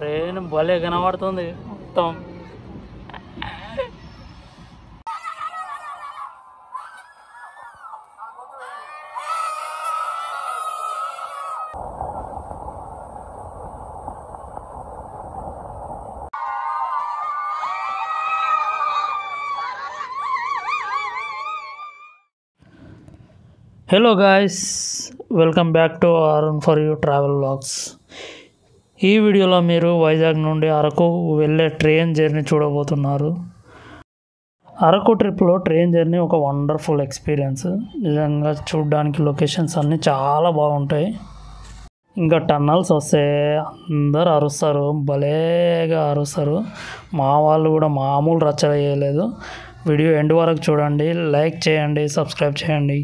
Train భలే కనబడుతుంది మొత్తం hello guys welcome back to Arun for you travel vlogs ఈ వీడియోలో మీరు వైజాగ్ నుండి అరకు వెళ్ళే ట్రైన్ జర్నీ చూడబోతున్నారు. అరకు ట్రిప్లో ట్రైన్ జర్నీ ఒక వండర్ఫుల్ ఎక్స్పీరియన్స్. నిజంగా చూడడానికి లొకేషన్స్ అన్నీ చాలా బాగుంటాయి. ఇంకా టన్నల్స్ వస్తే అందరు అరుస్తారు. భలేగా అరుస్తారు. మా వాళ్ళు కూడా మామూలు రచ్చ చేయలేదు వీడియో ఎండ్ వరకు చూడండి. లైక్ చేయండి సబ్స్క్రైబ్ చేయండి.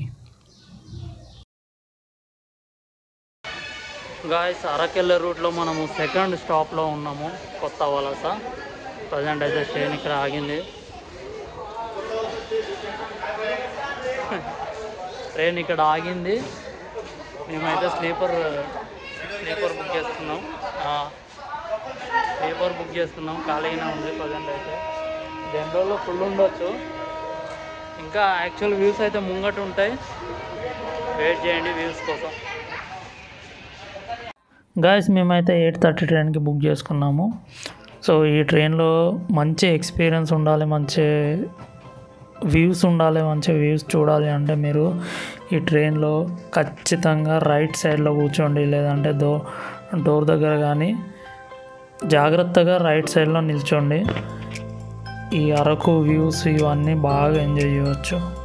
గాయస్ అరకెళ్ళ రూట్లో మనము సెకండ్ స్టాప్లో ఉన్నాము కొత్త వలస. ప్రజెంట్ అయితే ట్రైన్ ఇక్కడ ఆగింది. ట్రైన్ ఇక్కడ ఆగింది. మేమైతే స్లీపర్ స్లీపర్ బుక్ చేసుకున్నాం. స్లీపర్ బుక్ చేసుకున్నాం. ఖాళీగానే ఉంది ప్రజెంట్ అయితే. జనరల్లో ఫుల్ ఉండొచ్చు. ఇంకా యాక్చువల్ వ్యూస్ అయితే ముంగట ఉంటాయి. వెయిట్ చేయండి వ్యూస్ కోసం. గాయస్ మేమైతే ఎయిట్ థర్టీ ట్రైన్కి బుక్ చేసుకున్నాము. సో ఈ ట్రైన్లో మంచి ఎక్స్పీరియన్స్ ఉండాలి మంచి వ్యూస్ ఉండాలి మంచి వ్యూస్ చూడాలి అంటే మీరు ఈ ట్రైన్లో ఖచ్చితంగా రైట్ సైడ్లో కూర్చోండి లేదంటే దో డోర్ దగ్గర కానీ జాగ్రత్తగా రైట్ సైడ్లో నిల్చోండి. ఈ అరకు వ్యూస్ ఇవన్నీ బాగా ఎంజాయ్ చేయవచ్చు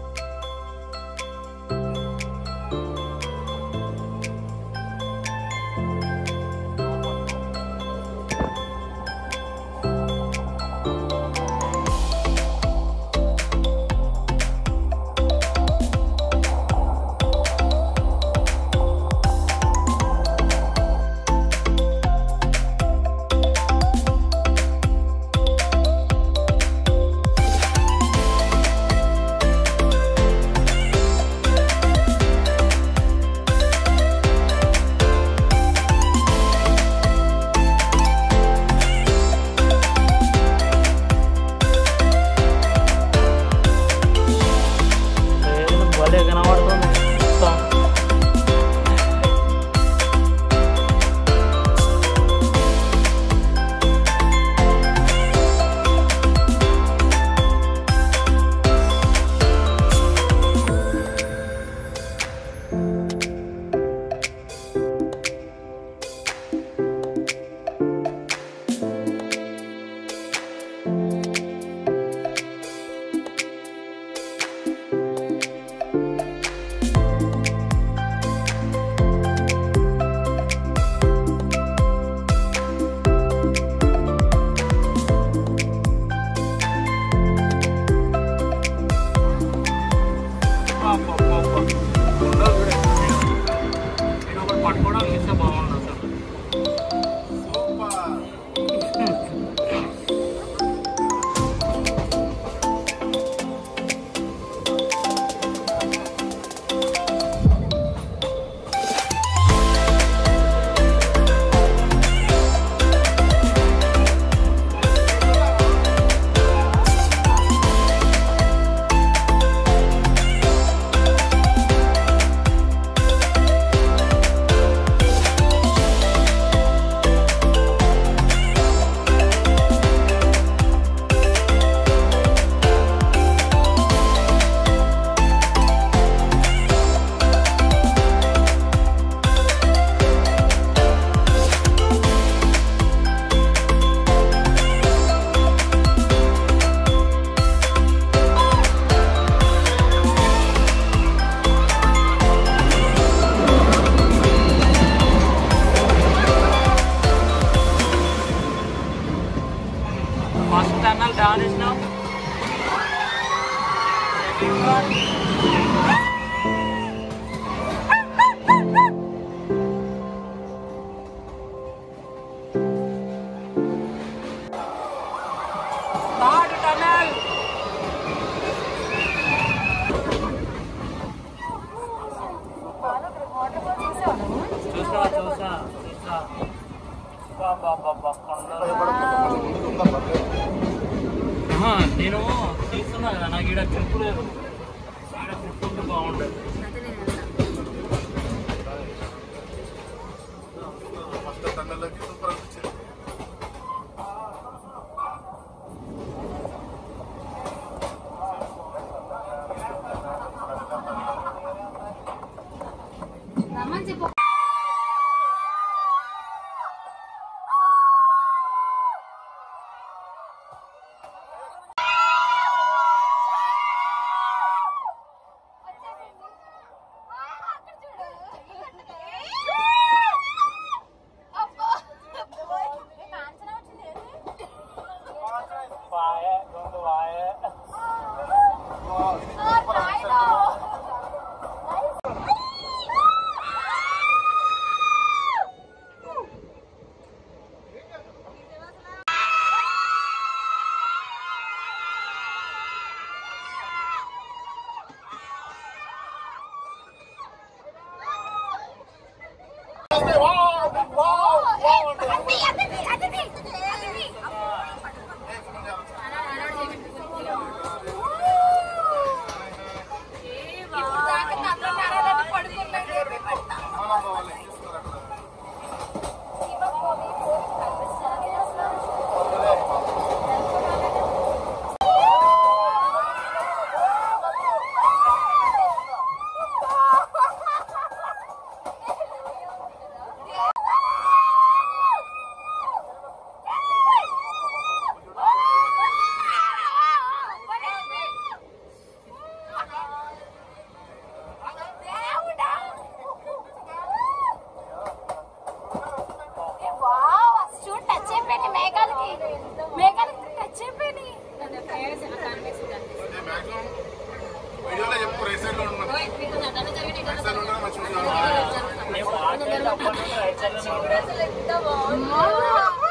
నేను తీసుకున్నా కదా నాకు ఇక్కడ ట్రిప్ లేదు. ఇక్కడ ట్రిప్ ఉంటే బాగుంటుంది చెప్పు. आए हैं మేకలు తెచ్చిపోయినాయి ఎంత బాగుంది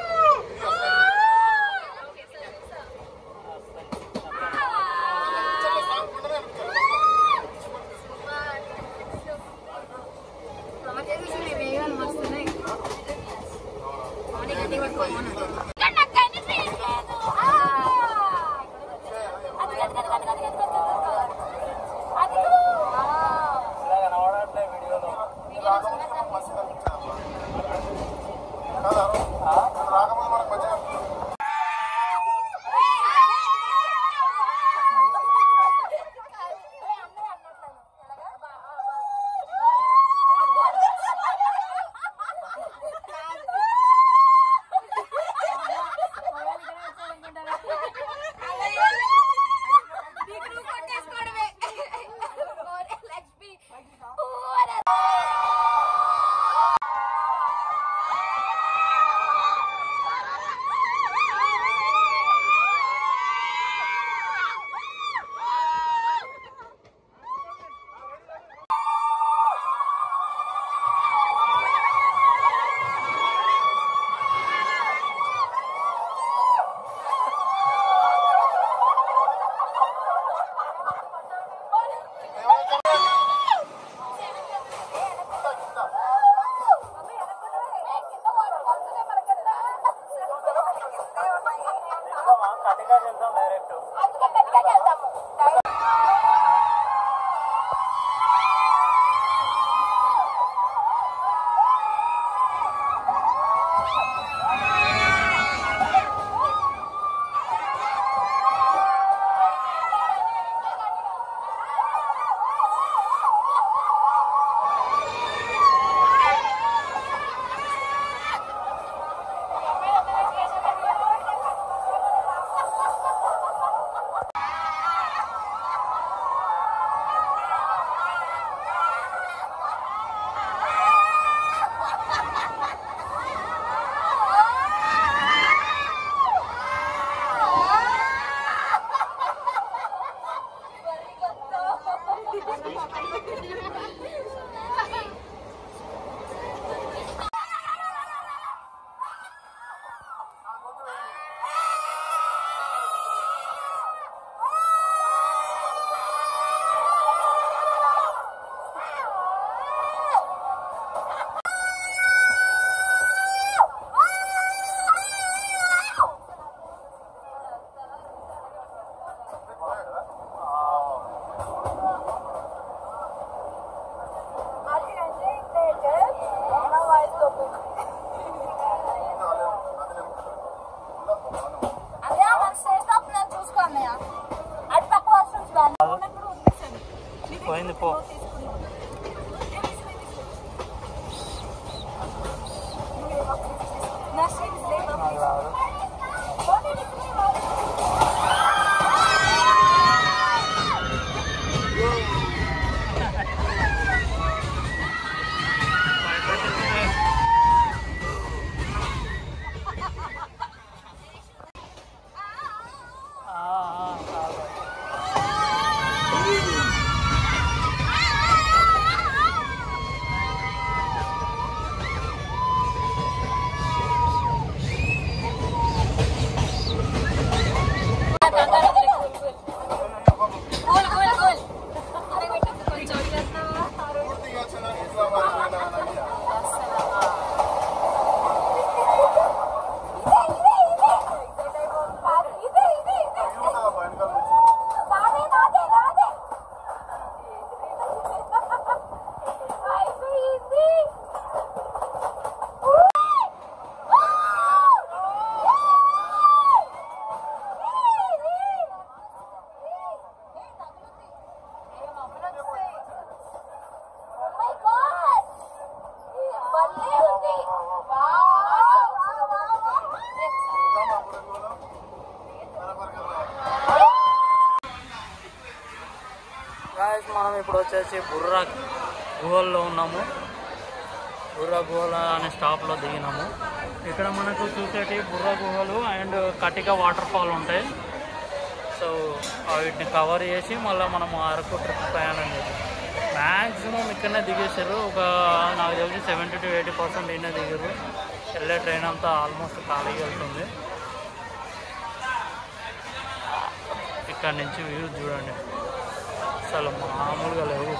మనం ఇప్పుడు వచ్చేసి బుర్రా గుహల్లో ఉన్నాము. బుర్రా గుహల అనే స్టాప్లో దిగినాము. ఇక్కడ మనకు చూసేటి బుర్రా గుహలు అండ్ కటిక వాటర్ ఫాల్ ఉంటాయి. సో వీటిని కవర్ చేసి మళ్ళీ మనం అరకు ట్రిప్ ప్రయాణం చేసాం మ్యాక్సిమం ఇక్కడనే దిగేశారు. ఒక నాకు తెలిసి సెవెంటీ టు ఎయిటీ పర్సెంట్ అయినా దిగారు. వెళ్ళే ట్రైన్ అంతా ఆల్మోస్ట్ ఖాళీగా వెళ్తుంది ఇక్కడ నుంచి వ్యూ చూడండి. అసలు మామూలుగా లేవు.